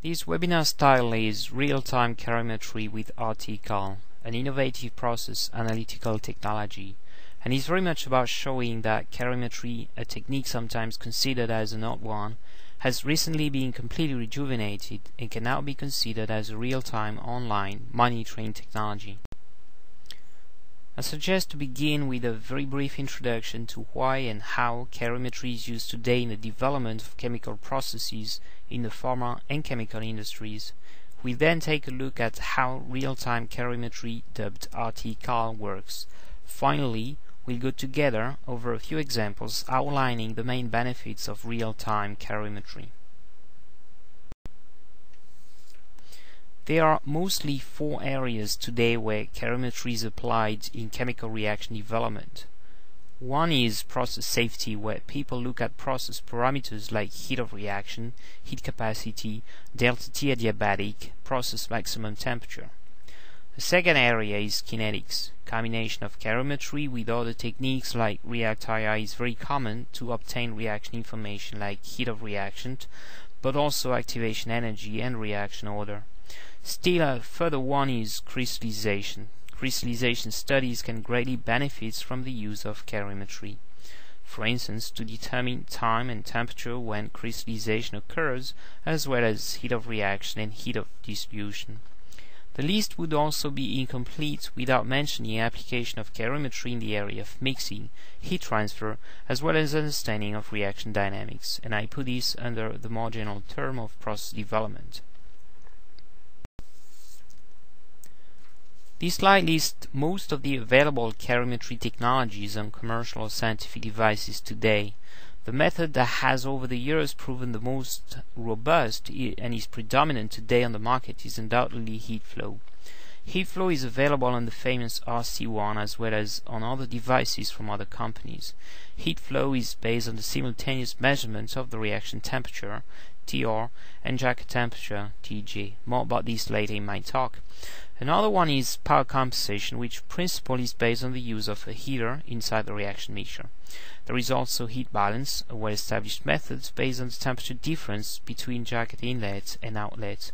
This webinar style is real-time calorimetry with RTCal, an innovative process analytical technology, and is very much about showing that calorimetry, a technique sometimes considered as an old one, has recently been completely rejuvenated and can now be considered as a real-time online monitoring technology. I suggest to begin with a very brief introduction to why and how calorimetry is used today in the development of chemical processes in the pharma and chemical industries. We then take a look at how real-time calorimetry, dubbed RT-Cal, works. Finally, we'll go together over a few examples outlining the main benefits of real-time calorimetry. There are mostly four areas today where calorimetry is applied in chemical reaction development. One is process safety, where people look at process parameters like heat of reaction, heat capacity, delta T adiabatic, process maximum temperature. The second area is kinetics. Combination of calorimetry with other techniques like React-IR is very common to obtain reaction information like heat of reaction, but also activation energy and reaction order. Still, a further one is crystallization. Crystallization studies can greatly benefit from the use of calorimetry. For instance, to determine time and temperature when crystallization occurs, as well as heat of reaction and heat of distribution. The list would also be incomplete without mentioning application of calorimetry in the area of mixing, heat transfer, as well as understanding of reaction dynamics, and I put this under the more general term of process development. This slide lists most of the available calorimetry technologies on commercial or scientific devices today. The method that has over the years proven the most robust and is predominant today on the market is undoubtedly heat flow. Heat flow is available on the famous RC1 as well as on other devices from other companies. Heat flow is based on the simultaneous measurements of the reaction temperature, TR, and jacket temperature, TJ. More about this later in my talk. Another one is power compensation, which principle is based on the use of a heater inside the reaction mixture. There is also heat balance, a well-established method based on the temperature difference between jacket inlet and outlet.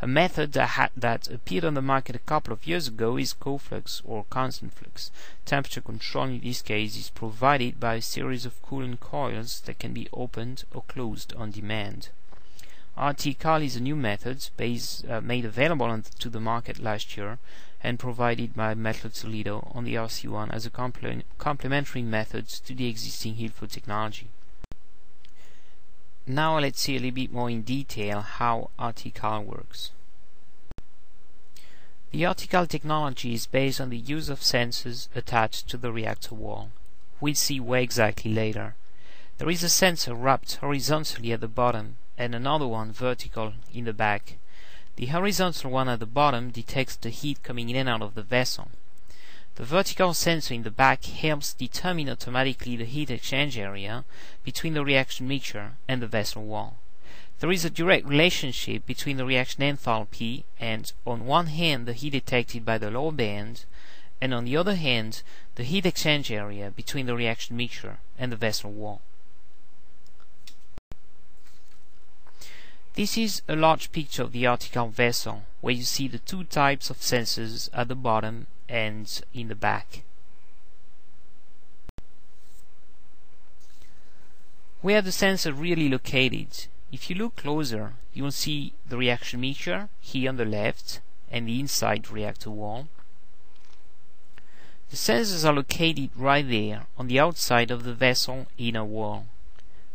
A method that, that appeared on the market a couple of years ago is co-flux or constant flux. Temperature control in this case is provided by a series of coolant coils that can be opened or closed on demand. RT-Cal is a new method based, uh, made available on, to the market last year and provided by Mettler Toledo on the RC1 as a complementary method to the existing flow technology. Now let's see a little bit more in detail how RT-Cal works. The RT-Cal technology is based on the use of sensors attached to the reactor wall. We'll see where exactly later. There is a sensor wrapped horizontally at the bottom and another one vertical in the back. The horizontal one at the bottom detects the heat coming in and out of the vessel. The vertical sensor in the back helps determine automatically the heat exchange area between the reaction mixture and the vessel wall. There is a direct relationship between the reaction enthalpy and, on one hand, the heat detected by the lower band, and on the other hand, the heat exchange area between the reaction mixture and the vessel wall. This is a large picture of the RT-Cal vessel, where you see the two types of sensors at the bottom and in the back. Where the sensor really located? If you look closer, you will see the reaction meter here on the left and the inside reactor wall. The sensors are located right there on the outside of the vessel inner wall.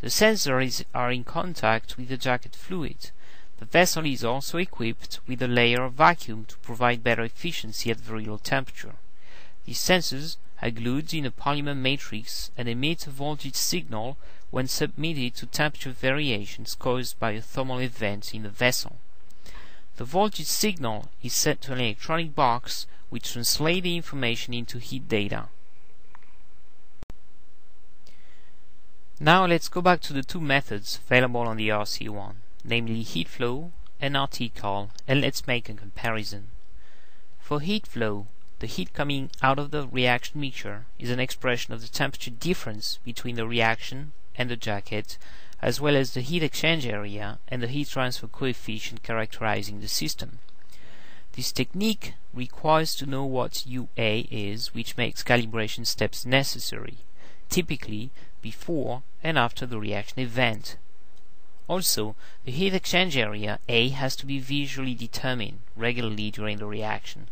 The sensors are in contact with the jacket fluid. The vessel is also equipped with a layer of vacuum to provide better efficiency at very low temperature. These sensors are glued in a polymer matrix and emit a voltage signal when submitted to temperature variations caused by a thermal event in the vessel. The voltage signal is sent to an electronic box which translates the information into heat data. Now let's go back to the two methods available on the RC1, namely heat flow and RT-Cal, and let's make a comparison. For heat flow, the heat coming out of the reaction mixture is an expression of the temperature difference between the reaction and the jacket as well as the heat exchange area and the heat transfer coefficient characterizing the system. This technique requires to know what UA is, which makes calibration steps necessary, typically before and after the reaction event. Also, the heat exchange area A has to be visually determined regularly during the reaction.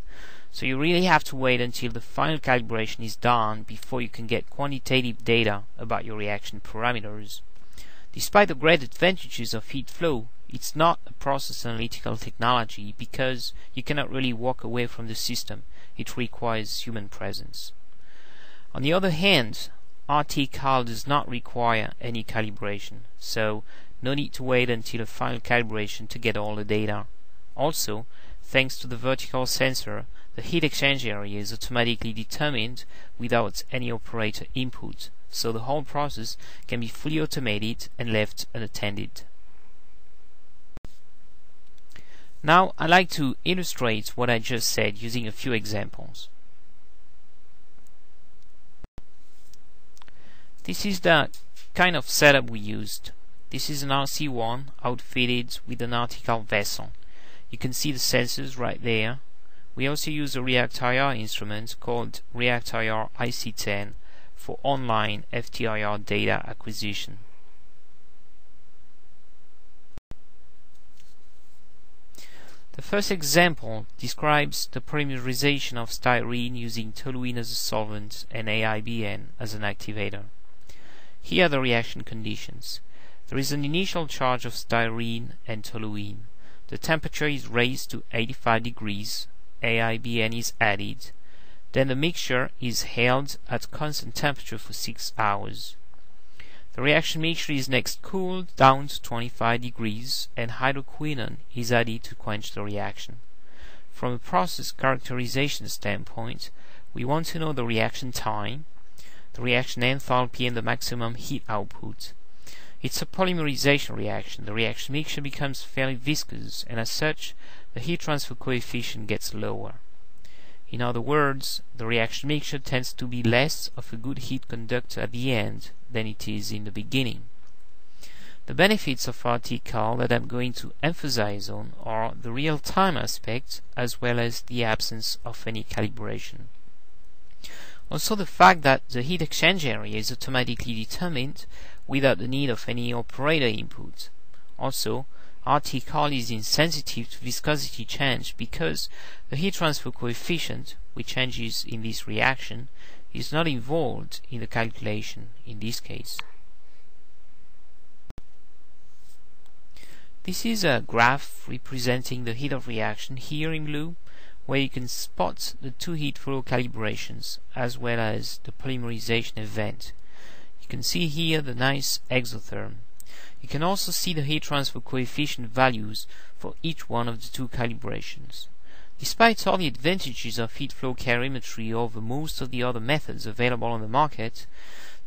So you really have to wait until the final calibration is done before you can get quantitative data about your reaction parameters. Despite the great advantages of heat flow, it's not a process analytical technology because you cannot really walk away from the system. It requires human presence. On the other hand, RTCAL does not require any calibration, so no need to wait until a final calibration to get all the data. Also, thanks to the vertical sensor, the heat exchange area is automatically determined without any operator input, so the whole process can be fully automated and left unattended. Now I'd like to illustrate what I just said using a few examples. This is the kind of setup we used. This is an RC1 outfitted with an RTCAL vessel. You can see the sensors right there. We also use a React-IR instrument called React-IR IC10 for online FTIR data acquisition. The first example describes the polymerization of styrene using toluene as a solvent and AIBN as an activator. Here are the reaction conditions. There is an initial charge of styrene and toluene. The temperature is raised to 85 degrees, AIBN is added, then the mixture is held at constant temperature for 6 hours. The reaction mixture is next cooled down to 25 degrees and hydroquinone is added to quench the reaction. From a process characterization standpoint, we want to know the reaction time, the reaction enthalpy and the maximum heat output. It's a polymerization reaction. The reaction mixture becomes fairly viscous and as such the heat transfer coefficient gets lower. In other words, the reaction mixture tends to be less of a good heat conductor at the end than it is in the beginning. The benefits of RTCAL that I'm going to emphasize on are the real-time aspect as well as the absence of any calibration. Also the fact that the heat exchange area is automatically determined without the need of any operator input. Also, RTCAL is insensitive to viscosity change because the heat transfer coefficient, which changes in this reaction, is not involved in the calculation in this case. This is a graph representing the heat of reaction here in blue where you can spot the two heat flow calibrations as well as the polymerization event. You can see here the nice exotherm you can also see the heat transfer coefficient values for each one of the two calibrations. Despite all the advantages of heat flow calorimetry over most of the other methods available on the market,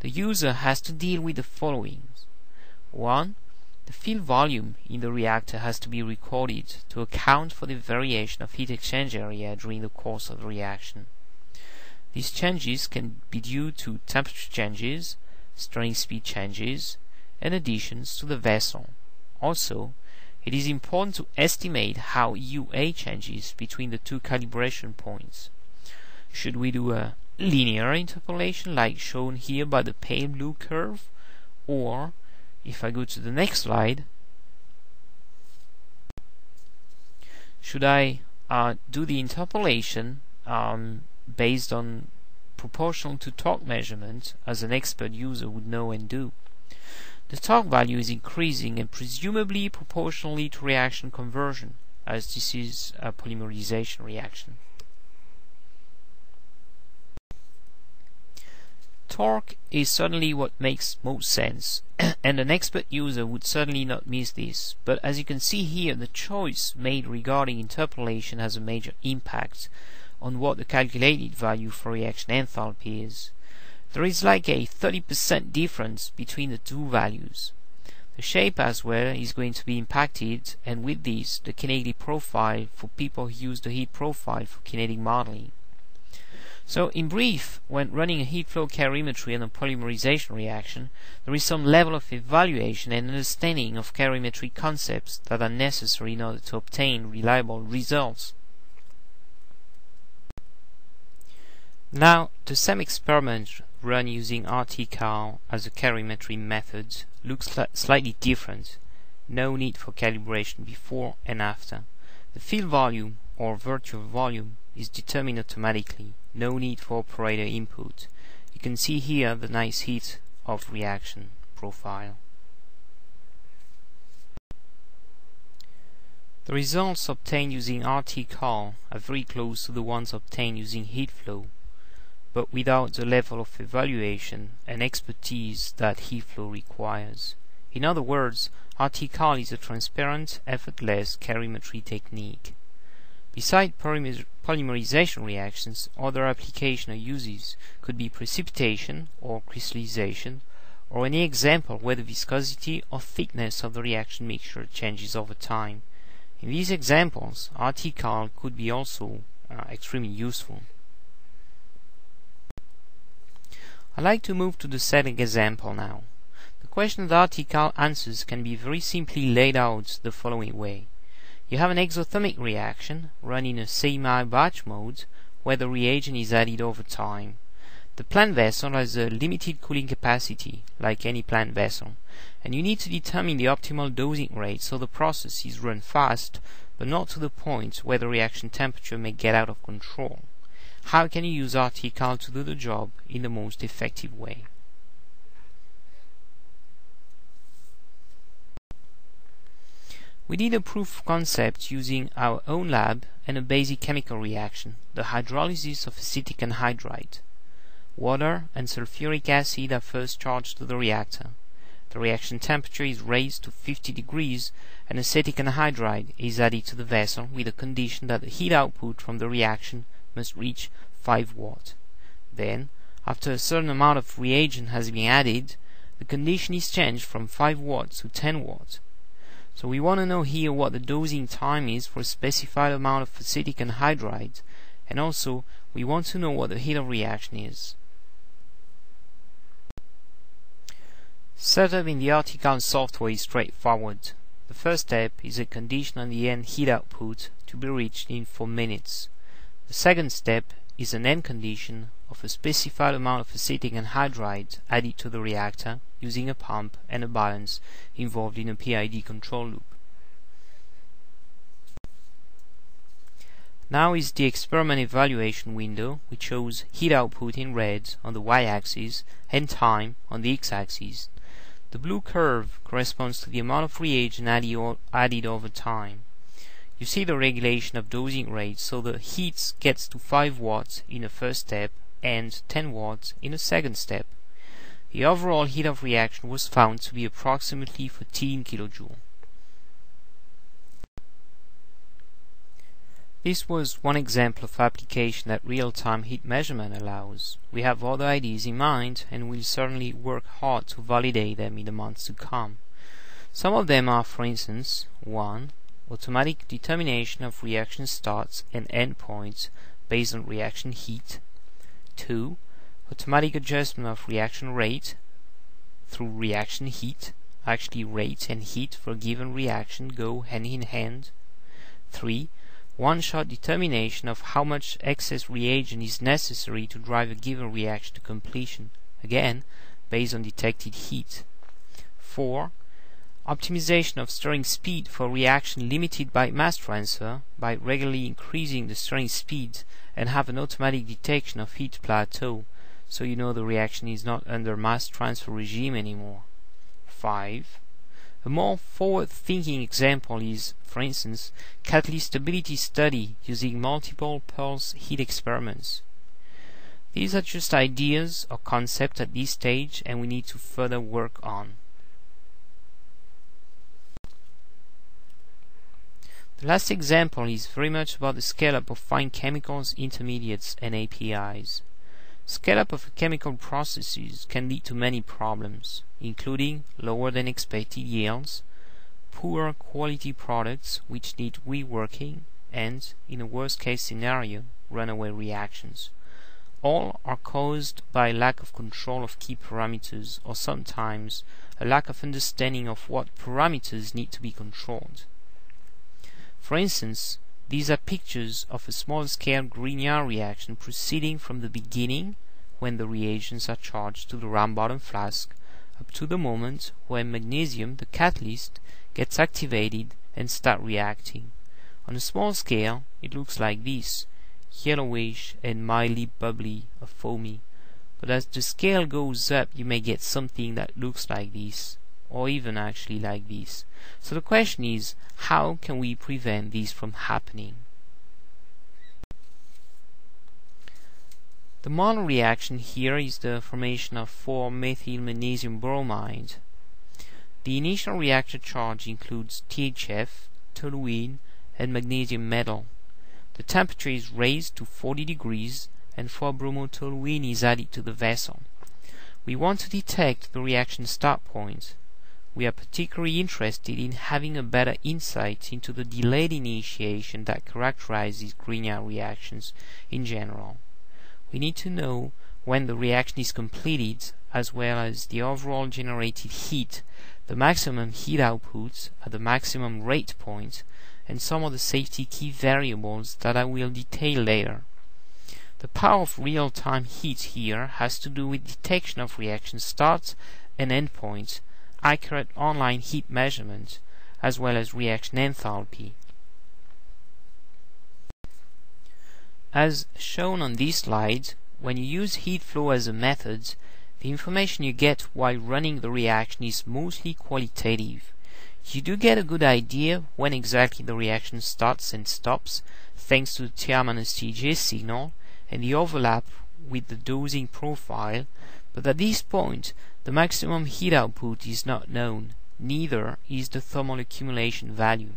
the user has to deal with the following. 1. The fill volume in the reactor has to be recorded to account for the variation of heat exchange area during the course of the reaction. These changes can be due to temperature changes, stirring speed changes, and additions to the vessel. Also, it is important to estimate how UA changes between the two calibration points. Should we do a linear interpolation like shown here by the pale blue curve? Or, if I go to the next slide, should I uh, do the interpolation um, based on proportional to torque measurement as an expert user would know and do? The torque value is increasing and presumably proportionally to reaction conversion, as this is a polymerization reaction. Torque is certainly what makes most sense, and an expert user would certainly not miss this, but as you can see here, the choice made regarding interpolation has a major impact on what the calculated value for reaction enthalpy is. There is like a 30% difference between the two values. The shape as well is going to be impacted and with this the kinetic profile for people who use the heat profile for kinetic modeling. So in brief, when running a heat flow calorimetry and a polymerization reaction, there is some level of evaluation and understanding of calorimetry concepts that are necessary in order to obtain reliable results. Now, the same experiment run using RT-Cal as a calorimetry method looks slightly different. No need for calibration before and after. The fill volume or virtual volume is determined automatically. No need for operator input. You can see here the nice heat of reaction profile. The results obtained using RT-Cal are very close to the ones obtained using heat flow but without the level of evaluation and expertise that heat flow requires. In other words, RT-Cal is a transparent, effortless calorimetry technique. Besides polymerization reactions, other application or uses could be precipitation or crystallization, or any example where the viscosity or thickness of the reaction mixture changes over time. In these examples, RT-Cal could be also uh, extremely useful. I'd like to move to the second example now. The question that RT-Cal answers can be very simply laid out the following way. You have an exothermic reaction run in a semi-batch mode where the reagent is added over time. The plant vessel has a limited cooling capacity, like any plant vessel, and you need to determine the optimal dosing rate so the process is run fast, but not to the point where the reaction temperature may get out of control. How can you use RT-Cal to do the job in the most effective way? We did a proof of concept using our own lab and a basic chemical reaction, the hydrolysis of acetic anhydride. Water and sulfuric acid are first charged to the reactor. The reaction temperature is raised to 50 degrees and acetic anhydride is added to the vessel with the condition that the heat output from the reaction must reach 5 watt. Then, after a certain amount of reagent has been added, the condition is changed from 5 watts to 10 watts. So we want to know here what the dosing time is for a specified amount of acetic anhydride, and also we want to know what the heat of reaction is. Setup in the RT-Cal software is straightforward. The first step is a condition on the end heat output to be reached in 4 minutes. The second step is an end condition of a specified amount of acetic anhydride added to the reactor using a pump and a balance involved in a PID control loop. Now is the experiment evaluation window which shows heat output in red on the y-axis and time on the x-axis. The blue curve corresponds to the amount of reagent added over time. You see the regulation of dosing rates so the heat gets to 5 watts in the first step and 10 watts in the second step. The overall heat of reaction was found to be approximately 14 kJ. This was one example of application that real-time heat measurement allows. We have other ideas in mind and will certainly work hard to validate them in the months to come. Some of them are, for instance, 1 automatic determination of reaction starts and end points based on reaction heat. 2. Automatic adjustment of reaction rate through reaction heat. Actually, rate and heat for a given reaction go hand in hand. 3. One-shot determination of how much excess reagent is necessary to drive a given reaction to completion. Again, based on detected heat. 4 Optimization of stirring speed for reaction limited by mass transfer by regularly increasing the stirring speed and have an automatic detection of heat plateau so you know the reaction is not under mass transfer regime anymore. 5. A more forward-thinking example is, for instance, catalyst stability study using multiple pulse heat experiments. These are just ideas or concepts at this stage and we need to further work on. The last example is very much about the scale-up of fine chemicals, intermediates, and APIs. Scale-up of chemical processes can lead to many problems, including lower than expected yields, poor quality products which need reworking, and, in a worst case scenario, runaway reactions. All are caused by lack of control of key parameters or sometimes a lack of understanding of what parameters need to be controlled. For instance, these are pictures of a small-scale Grignard reaction proceeding from the beginning when the reagents are charged to the round bottom flask up to the moment when magnesium, the catalyst, gets activated and start reacting. On a small scale, it looks like this, yellowish and mildly bubbly or foamy. But as the scale goes up, you may get something that looks like this, or even actually like this. So the question is, how can we prevent this from happening? The model reaction here is the formation of 4-methyl magnesium bromide. The initial reactor charge includes THF, toluene, and magnesium metal. The temperature is raised to 40 degrees and 4-bromotoluene is added to the vessel. We want to detect the reaction start point. We are particularly interested in having a better insight into the delayed initiation that characterizes Grignard reactions in general. We need to know when the reaction is completed as well as the overall generated heat, the maximum heat output at the maximum rate point, and some of the safety key variables that I will detail later. The power of real-time heat here has to do with detection of reaction starts and endpoints, accurate online heat measurements, as well as reaction enthalpy. As shown on these slides, when you use heat flow as a method, the information you get while running the reaction is mostly qualitative. You do get a good idea when exactly the reaction starts and stops, thanks to the TR-TJ signal and the overlap with the dosing profile, but at this point the maximum heat output is not known, neither is the thermal accumulation value.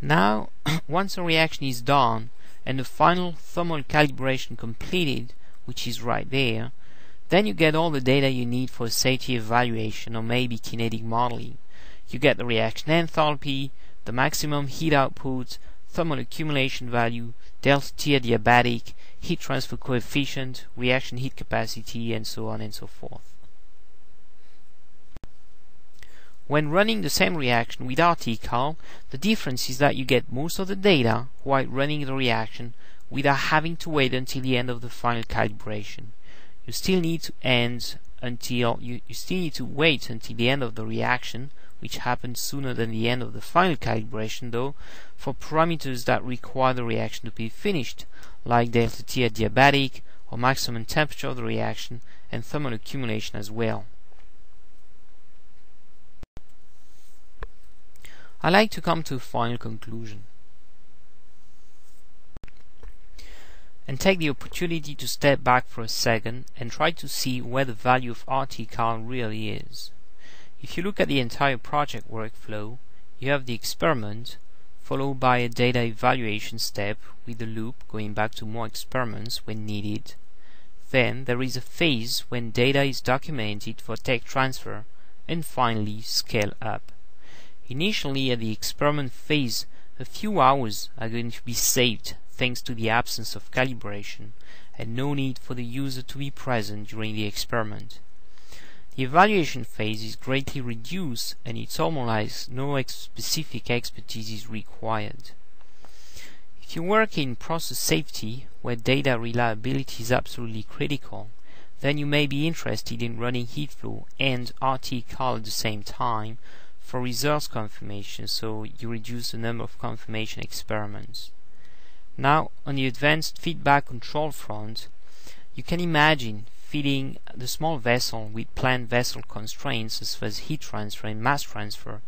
Now, once a reaction is done and the final thermal calibration completed, which is right there, then you get all the data you need for safety evaluation or maybe kinetic modeling. You get the reaction enthalpy, the maximum heat output, thermal accumulation value, delta T adiabatic, heat transfer coefficient, reaction heat capacity, and so on and so forth. When running the same reaction with RTCAL, the difference is that you get most of the data while running the reaction without having to wait until the end of the final calibration. You still need to end until you, you still need to wait until the end of the reaction, which happens sooner than the end of the final calibration though, for parameters that require the reaction to be finished, like delta T adiabatic or maximum temperature of the reaction and thermal accumulation as well. I like to come to a final conclusion and take the opportunity to step back for a second and try to see where the value of RT RTCAL really is. If you look at the entire project workflow, you have the experiment followed by a data evaluation step with the loop going back to more experiments when needed. Then there is a phase when data is documented for tech transfer and finally scale up. Initially at the experiment phase, a few hours are going to be saved thanks to the absence of calibration and no need for the user to be present during the experiment. The evaluation phase is greatly reduced and it's like no ex specific expertise is required. If you work in process safety, where data reliability is absolutely critical, then you may be interested in running heat flow and RTCAL at the same time for results confirmation, so you reduce the number of confirmation experiments. Now, on the advanced feedback control front, you can imagine feeding the small vessel with planned vessel constraints as far as heat transfer and mass transfer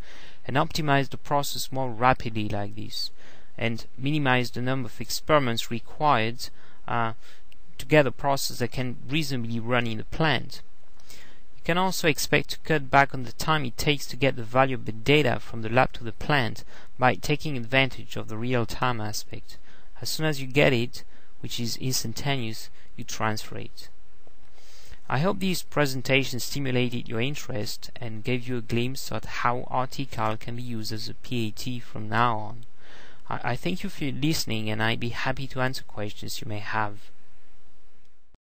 and optimize the process more rapidly like this and minimize the number of experiments required uh, to get a process that can reasonably run in the plant You can also expect to cut back on the time it takes to get the valuable data from the lab to the plant by taking advantage of the real-time aspect. As soon as you get it, which is instantaneous, you transfer it. I hope these presentations stimulated your interest and gave you a glimpse at how RTCAL can be used as a PAT from now on. I, I thank you for listening and I'd be happy to answer questions you may have.